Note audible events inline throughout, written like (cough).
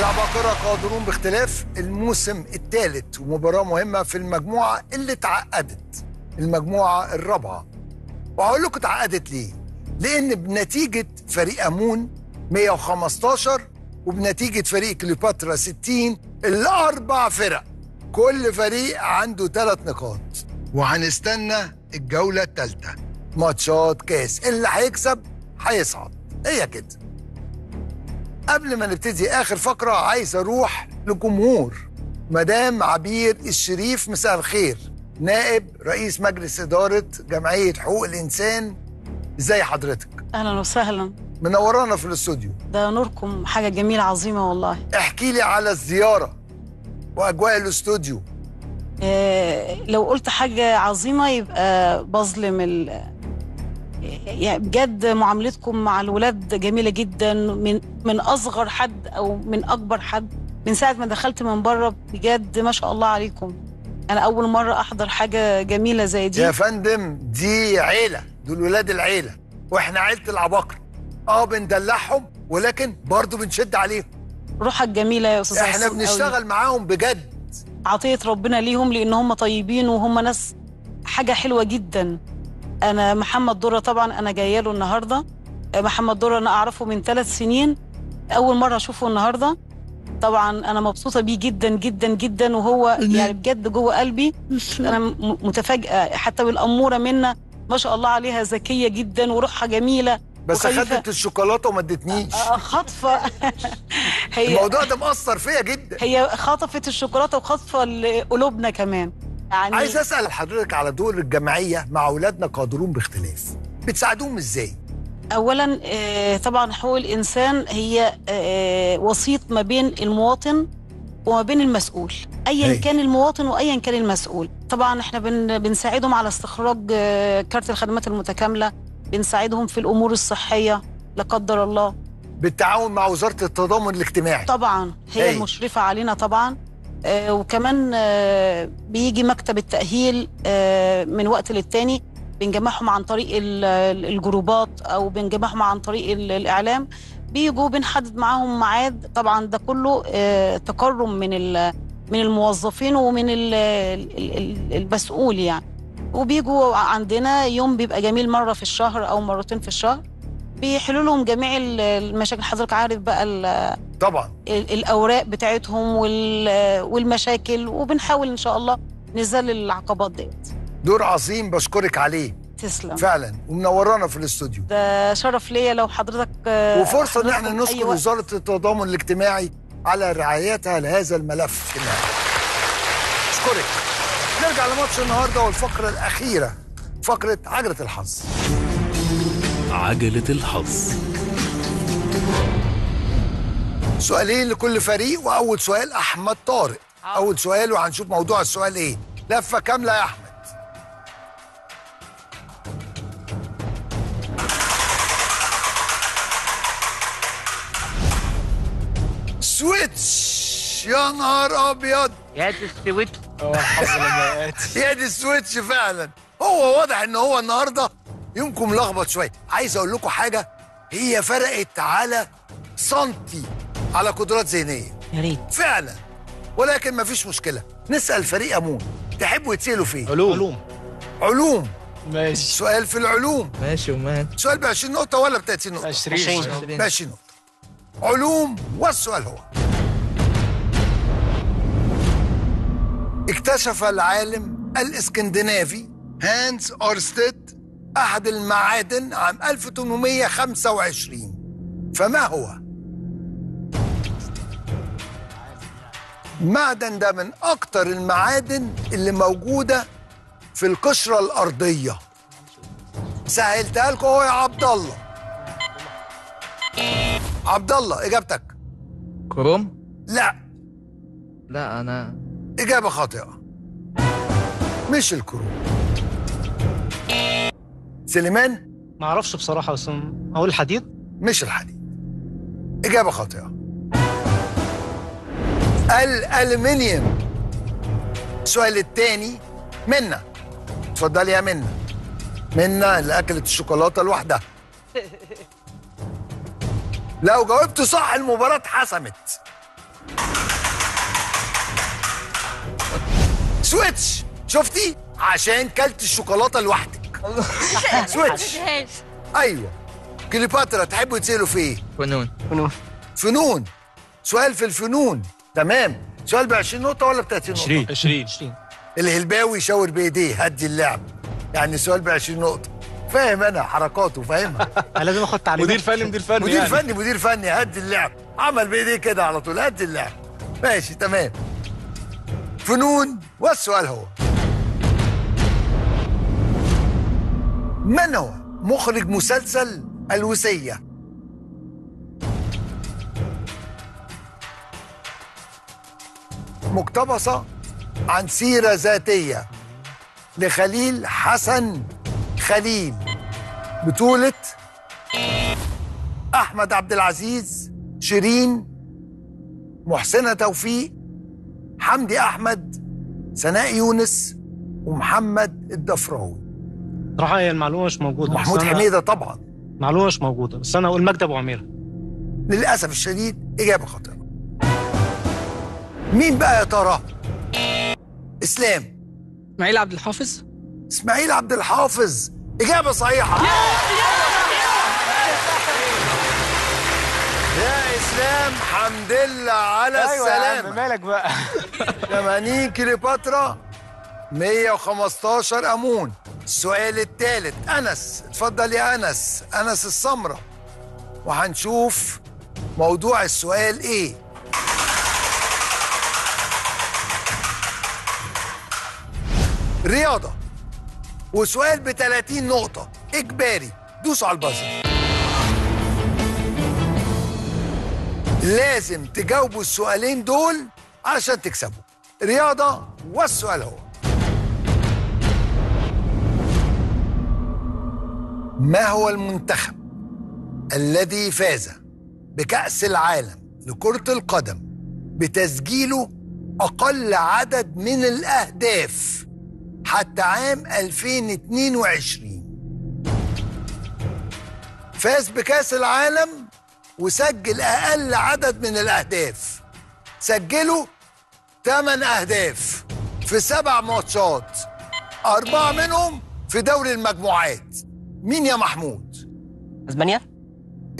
العباقرة قادرون باختلاف الموسم الثالث ومباراة مهمة في المجموعة اللي اتعقدت المجموعة الرابعة. وهقول لكم اتعقدت ليه. لأن بنتيجة فريق أمون 115 وبنتيجة فريق كليوباترا 60 الأربع فرق. كل فريق عنده ثلاث نقاط. وهنستنى الجولة الثالثة. ماتشات كاس. اللي هيكسب هيصعد. هي كده. قبل ما نبتدي آخر فقرة عايز أروح لجمهور مدام عبير الشريف مساء الخير. نائب رئيس مجلس إدارة جمعية حقوق الإنسان. إزاي حضرتك؟ أهلا وسهلا. منورانا في الاستوديو. ده نوركم حاجة جميلة عظيمة والله. احكي لي على الزيارة وأجواء الاستوديو. إيه لو قلت حاجة عظيمة يبقى بظلم ال يعني بجد معاملتكم مع الولاد جميلة جدا من من أصغر حد أو من أكبر حد من ساعة ما دخلت من بره بجد ما شاء الله عليكم. أنا أول مرة أحضر حاجة جميلة زي دي. يا فندم دي عيلة دول ولاد العيلة وإحنا عيلة العباقرة. آه بندلعهم ولكن برضه بنشد عليهم. روحك جميلة يا أستاذ إحنا. بنشتغل معاهم بجد. عطية ربنا ليهم لأن هم طيبين وهم ناس حاجة حلوة جدا. أنا محمد دره طبعا أنا جاية له النهارده. محمد دره أنا أعرفه من ثلاث سنين. أول مرة أشوفه النهارده. طبعا أنا مبسوطة بيه جدا جدا جدا وهو يعني بجد جوه قلبي. أنا متفاجئة. حتى بالاموره منا ما شاء الله عليها ذكية جدا وروحها جميلة بس. خدت الشوكولاتة وما ادتنيش. آه، خاطفة. (laughs) هي الموضوع ده مأثر فيا جدا. هي خطفت الشوكولاتة وخاطفة قلوبنا كمان. يعني عايز أسأل حضرتك على دور الجمعية مع أولادنا قادرون باختلاف. بتساعدوهم إزاي؟ اولا آه، طبعا حقوق الإنسان هي آه، وسيط ما بين المواطن وما بين المسؤول. ايا هي. كان المواطن وايا كان المسؤول. طبعا إحنا بن بنساعدهم على استخراج آه، كارت الخدمات المتكاملة. بنساعدهم في الأمور الصحية لا قدر الله. بالتعاون مع وزارة التضامن الاجتماعي. طبعا هي هي. المشرفه علينا طبعا. آه، وكمان آه، بيجي مكتب التأهيل آه، من وقت للتاني بنجمعهم عن طريق ال- ال- الجروبات أو بنجمعهم عن طريق ال- الإعلام. بيجوا بنحدد معاهم ميعاد. طبعا ده كله آه، تكرم من من الموظفين ومن ال- ال- ال- المسؤول يعني. وبيجوا عندنا يوم بيبقى جميل مرة في الشهر أو مرتين في الشهر. بيحلوا لهم جميع ال- المشاكل. حضرتك عارف بقى طبعا. ال- الأوراق بتاعتهم وال- والمشاكل وبنحاول إن شاء الله نذلل العقبات ديت. دور عظيم بشكرك عليه. تسلم. فعلا. ومنورانا في الاستوديو. ده شرف ليا لو حضرتك وفرصة إن إحنا نشكر. وزارة التضامن الاجتماعي على رعايتها لهذا الملف. أشكرك. نرجع لماتش النهارده والفقرة الأخيرة فقرة عجلة الحظ. عجلة الحظ. سؤالين لكل فريق وأول سؤال أحمد طارق. أول سؤال وهنشوف موضوع السؤال إيه. لفة كاملة يا أحمد. switch. يا نهار أبيض. يا دي ال switch هو (laughs) الحظ لما يا دي ال switch فعلا. هو واضح إن هو النهارده يومكم ملخبط شوية. عايز أقول لكم حاجة هي فرقت على سنتي على قدرات ذهنية. يا ريت. فعلا. ولكن مفيش مشكلة. نسأل فريق أمون. تحبوا يتسألوا فين؟ علوم. علوم. علوم. ماشي. سؤال في العلوم. ماشي ومال سؤال ب 20 نقطة ولا ب 30 نقطه 20 ب 20 نقطة. علوم والسؤال هو. اكتشف العالم الإسكندنافي هانس أورستيد أحد المعادن عام 1825 فما هو؟ المعدن ده من أكتر المعادن اللي موجودة في القشرة الأرضية. سهلتها لكم يا عبد الله عبد الله إجابتك. كروم؟ لا. لا أنا إجابة خاطئة. مش الكروم. سليمان؟ ما أعرفش بصراحة بس أقول الحديد. مش الحديد. إجابة خاطئة. الألمنيوم. السؤال الثاني منا اتفضلي يا منا منا اللي أكلت الشوكولاتة لوحدها (laughs) لو جاوبت صح المباراة اتحسمت switch شفتي؟ عشان كلت الشوكولاتة لوحدك switch أيوه. كليوباترا تحبوا تسالوا في إيه؟ فنون. فنون. فنون. سؤال في الفنون. تمام. سؤال ب 20 نقطة ولا ب 30 نقطه 20 20 20 الهلباوي يشاور بايديه هدي اللعب. يعني سؤال ب 20 نقطة. فاهم أنا حركاته فاهمها (laughs) أنا لازم أخد تعليمات. مدير فني مدير فني مدير يعني. فني مدير فني هدي اللعب. عمل بايديه كده على طول هدي اللعب. ماشي تمام. فنون والسؤال هو. من هو مخرج مسلسل الوسية؟ مقتبسة عن سيرة ذاتية لخليل حسن خليل بطولة أحمد عبد العزيز شيرين محسنه توفيق حمدي أحمد سناء يونس ومحمد الدفراوي. صراحة هي المعلومه مش موجودة. محمود حميدة طبعا. معلومه مش موجودة. بس أنا أقول مجدي ابو عميره للأسف الشديد إجابة خاطئة. مين بقى يا ترى؟ إسلام. إسماعيل عبد الحافظ؟ إسماعيل عبد الحافظ. إجابة صحيحة. يا إسلام حمد لله على السلامة. مالك بقى؟ 80 كليوباترا 115 أمون. السؤال الثالث أنس. اتفضل يا أنس. أنس السمرة. وهنشوف موضوع السؤال إيه. رياضة. وسؤال ب 30 نقطة. إجباري. دوسوا على البازر لازم تجاوبوا السؤالين دول عشان تكسبوا. رياضة والسؤال هو. ما هو المنتخب الذي فاز بكأس العالم لكرة القدم بتسجيله أقل عدد من الأهداف حتى عام 2022 فاز بكأس العالم وسجل أقل عدد من الأهداف. سجلوا 8 أهداف في سبع ماتشات أربعة منهم في دوري المجموعات. مين يا محمود؟ إسبانيا؟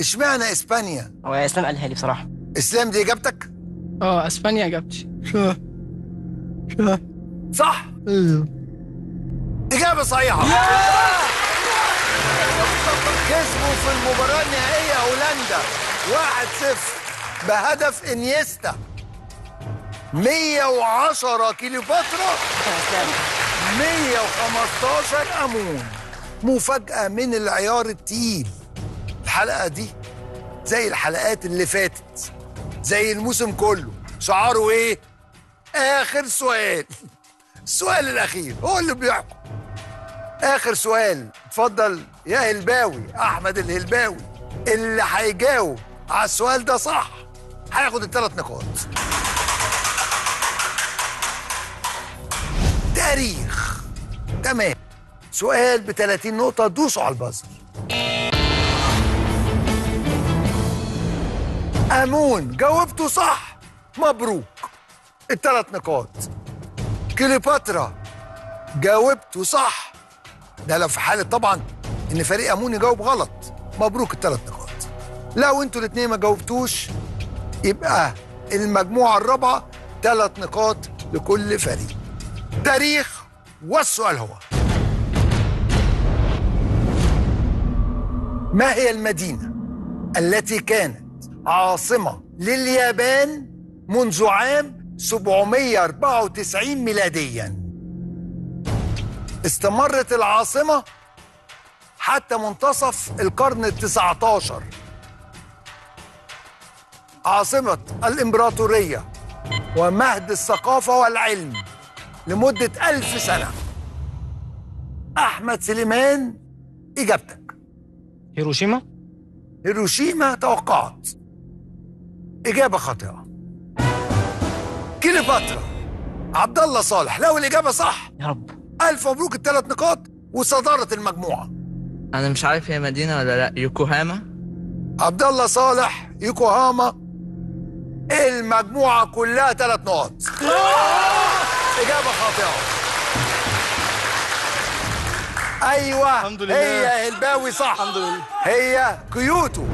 إشمعنى إسبانيا؟ هو إسلام قالها لي بصراحة. إسلام دي إجابتك؟ آه إسبانيا إجابتي. صح؟ إجابة صحيحة. كسبوا في المباراة النهائية هولندا. 1-0 بهدف إنيستا. 110 كيلوباترا. (laughs) 115 أمون. مفاجأة من العيار التقيل. الحلقة دي زي الحلقات اللي فاتت زي الموسم كله. شعاره إيه؟ آخر سؤال. السؤال الأخير هو اللي بيحكم. آخر سؤال اتفضل يا هلباوي أحمد الهلباوي اللي هيجاوب على السؤال ده صح هياخد الثلاث نقاط. تاريخ. تمام. سؤال ب 30 نقطة دوسوا على البازر أمون جاوبته صح. مبروك. الثلاث نقاط. كليوباترا جاوبته صح. ده لو في حالة طبعا إن فريق أمون يجاوب غلط. مبروك الثلاث نقاط. لو أنتوا الاثنين ما جاوبتوش يبقى المجموعة الرابعة ثلاث نقاط لكل فريق. تاريخ والسؤال هو ما هي المدينة التي كانت عاصمة لليابان منذ عام 794 ميلاديا؟ استمرت العاصمة حتى منتصف القرن التسعة عشر عاصمة الإمبراطورية ومهد الثقافة والعلم لمدة ألف سنة. أحمد سليمان إجابتك. هيروشيما؟ هيروشيما توقعت. إجابة خاطئة. كليوباترا. عبد الله صالح لو الإجابة صح. يا رب. ألف مبروك الثلاث نقاط وصدارة المجموعة. أنا مش عارف هي مدينة ولا لأ. يوكوهاما؟ عبد الله صالح يوكوهاما. المجموعة كلها ثلاث نقط إجابة خاطئة. أيوة. الحمد لله. هي هلباوي صح. الحمد لله. هي كيوتو.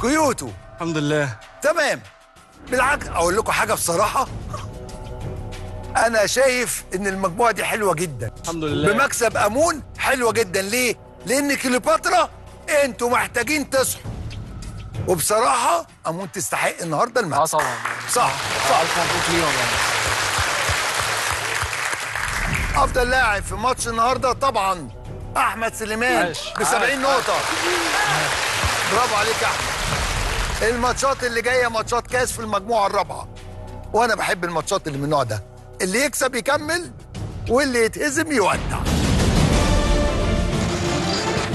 كيوتو. الحمد لله. تمام. بالعكس أقول لكم حاجة بصراحة. أنا شايف إن المجموعة دي حلوة جدا. الحمد لله. بمكسب أمون حلوة جدا. ليه؟ لأن كليوباترا أنتوا محتاجين تصحوا. وبصراحة أمون تستحق النهارده آه المكسب طبعا. صح. صح. يعني. أفضل لاعب في ماتش النهارده طبعا أحمد سليمان. ب 70 نقطة. برافو عليك يا أحمد. الماتشات اللي جاية ماتشات كاس في المجموعة الرابعة. وأنا بحب الماتشات اللي من النوع ده. اللي يكسب يكمل واللي يتهزم يودع.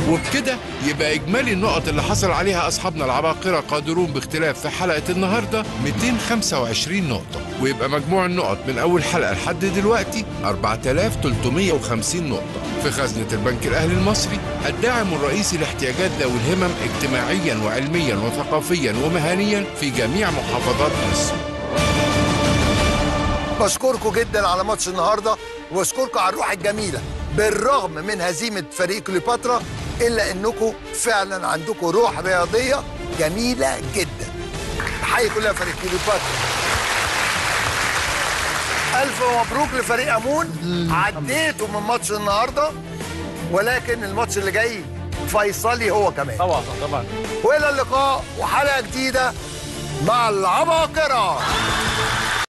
وبكده يبقى إجمالي النقط اللي حصل عليها أصحابنا العباقرة قادرون باختلاف في حلقة النهاردة 225 نقطة. ويبقى مجموع النقط من أول حلقة لحد دلوقتي 4350 نقطة. في خزنة البنك الأهلي المصري الداعم الرئيسي لاحتياجات ذوي الهمم اجتماعيا وعلميا وثقافيا ومهنيا في جميع محافظات مصر. بشكركم جدا على ماتش النهارده واشكركم على الروح الجميلة. بالرغم من هزيمة فريق كليوباترا إلا انكم فعلا عندكم روح رياضية جميلة جدا. تحية كلها فريق كليوباترا ألف مبروك لفريق أمون. عديتوا من ماتش النهارده ولكن الماتش اللي جاي فيصلي هو كمان. طبعا طبعا. وإلى اللقاء وحلقة جديدة مع العباقرة.